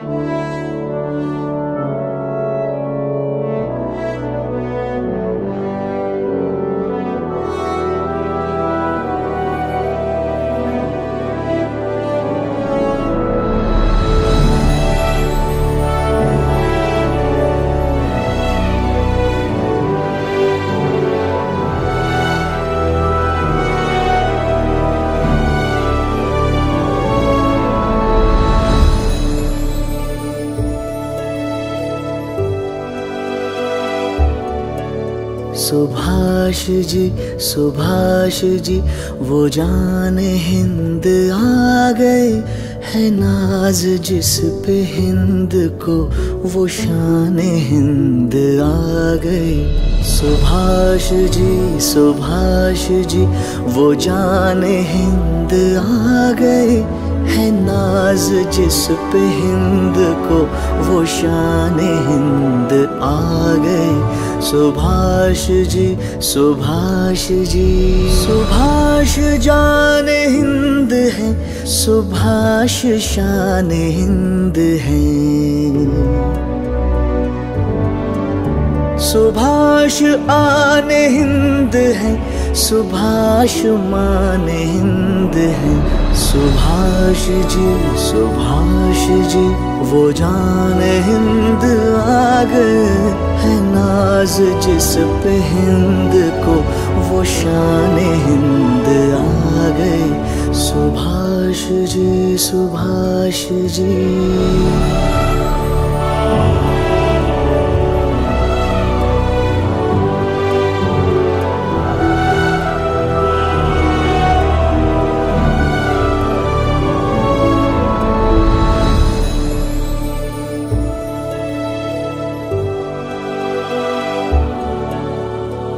Thank you. Subhash ji Subhash ji, वो जान हिंद आ गए है नाज जिस पे हिंद को, वो शान हिंद आ गए। सुभाष जी सुभाष जी, वो जान हिंद आ गए है नाज जिस पे हिंद को, वो शान हिंद सुभाष जी सुभाष जी। सुभाष जान हिंद है, सुभाष शान हिंद है। सुभाष आन हिंद है, सुभाष मान हिंद है। सुभाष जी सुभाष जी, वो जान हिंद आ गए है नाज जिस पे हिंद को, वो शान हिंद आ गए सुभाष जी सुभाष जी।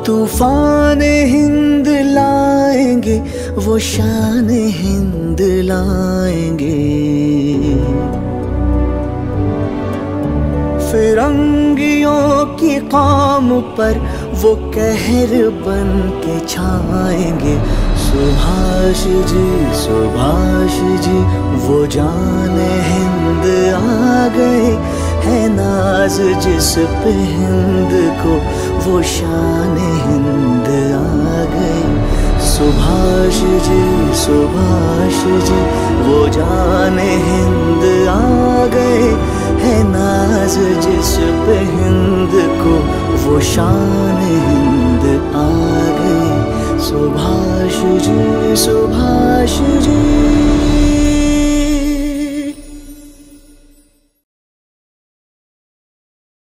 तूफ़ान हिंद लाएँगे, वो शान हिंद लाएँगे। फिरंगियों की काम पर वो कहर बन के छाएँगे। सुभाष जी सुभाष जी, वो जान हिंद आ गए है, नाज जिस पे हिंद को वो शान हिंद आ गई। सुभाष जी सुभाष जी, वो जान हिंद आ गए। है नाज जिस पे हिंद को, वो शान हिंद आ गई। सुभाष जी सुभाष जी